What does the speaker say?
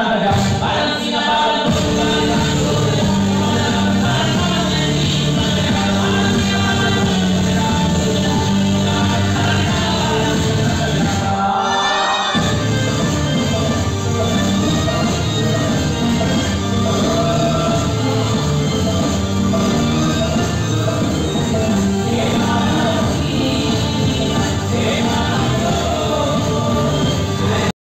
malang,